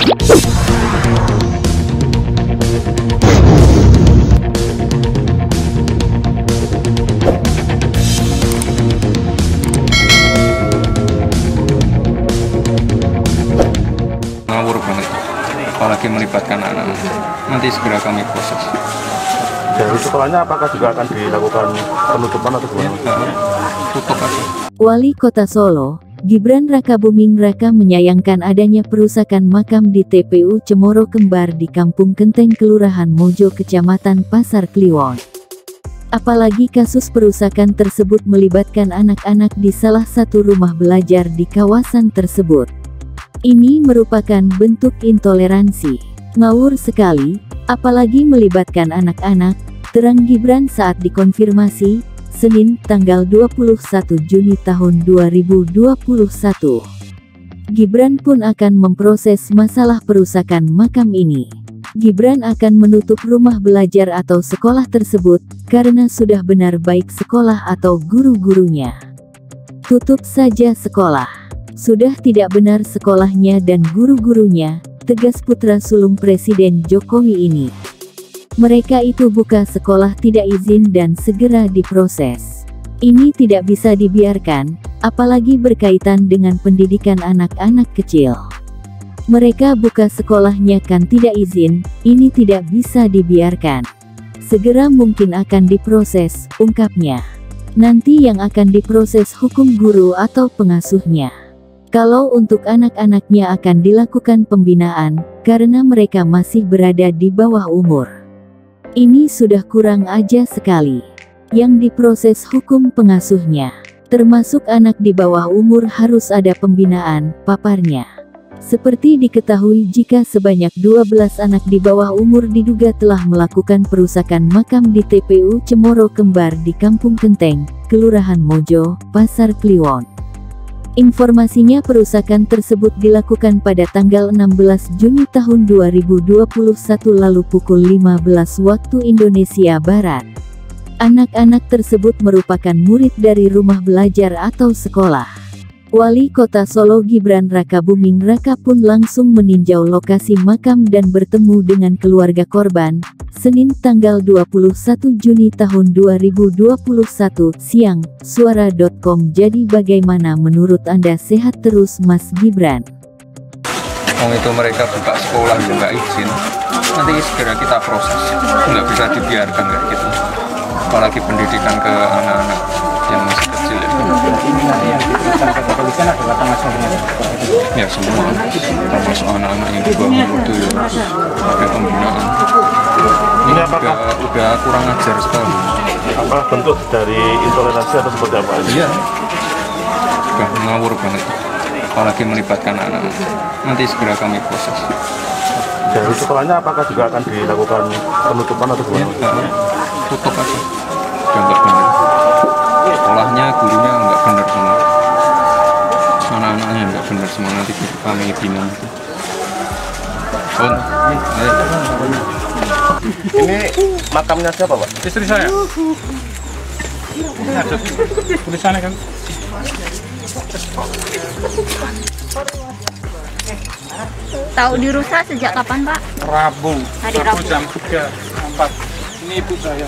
ngawur banget apalagi melibatkan anak-anak. Nanti segera kami proses. Dari sekolahnya apakah juga akan dilakukan penutupan atau gimana? tutup aja. Wali Kota Solo, Gibran Raka Buming Raka menyayangkan adanya perusakan makam di TPU Cemoro Kembar di Kampung Kenteng Kelurahan Mojo Kecamatan Pasar Kliwon. Apalagi kasus perusakan tersebut melibatkan anak-anak di salah satu rumah belajar di kawasan tersebut. Ini merupakan bentuk intoleransi. Ngawur sekali, apalagi melibatkan anak-anak, terang Gibran saat dikonfirmasi, Senin, tanggal 21 Juni tahun 2021. Gibran pun akan memproses masalah perusakan makam ini. Gibran akan menutup rumah belajar atau sekolah tersebut, karena sudah benar baik sekolah atau guru-gurunya. Tutup saja sekolah. Sudah tidak benar sekolahnya dan guru-gurunya, tegas putra sulung Presiden Jokowi ini. Mereka itu buka sekolah tidak izin dan segera diproses. Ini tidak bisa dibiarkan, apalagi berkaitan dengan pendidikan anak-anak kecil. Mereka buka sekolahnya kan tidak izin, ini tidak bisa dibiarkan. Segera mungkin akan diproses, ungkapnya. Nanti yang akan diproses hukum guru atau pengasuhnya. Kalau untuk anak-anaknya akan dilakukan pembinaan, karena mereka masih berada di bawah umur. Ini sudah kurang aja sekali. Yang diproses hukum pengasuhnya, termasuk anak di bawah umur harus ada pembinaan, paparnya. Seperti diketahui jika sebanyak 12 anak di bawah umur diduga telah melakukan perusakan makam di TPU Cemoro Kembar di Kampung Kenteng, Kelurahan Mojo, Pasar Kliwon. Informasinya perusakan tersebut dilakukan pada tanggal 16 Juni tahun 2021 lalu pukul 15 waktu Indonesia Barat. Anak-anak tersebut merupakan murid dari rumah belajar atau sekolah. Wali Kota Solo Gibran Raka Buming Raka pun langsung meninjau lokasi makam dan bertemu dengan keluarga korban, Senin tanggal 21 Juni tahun 2021 siang, suara.com jadi bagaimana menurut Anda sehat terus Mas Gibran? Wong itu mereka buka sekolah juga izin nanti segera kita proses nggak bisa dibiarkan kayak gitu apalagi pendidikan ke anak-anak yang masih ya ini nanti yang diperiksa kepolisian adalah termasuk dengan ya semua. Termasuk anak-anak yang di bawah umur itu ya. Pakai pembinaan. Ini apakah udah kurang ajar sekali. Apa bentuk dari intoleransi atau seperti apa? iya. Udah ngawur banget. Apalagi melibatkan anak-anak. Nanti segera kami proses. Dari sekolahnya apakah juga akan dilakukan penutupan atau ya, gimana? tutup aja semua nanti itu Bon, ayo. Ini makamnya siapa pak? istri saya. Ini ada tulisannya kan. Tahu dirusak sejak kapan, Pak? Rabu. Hari Rabu. jam 3 4. Ini ibu saya.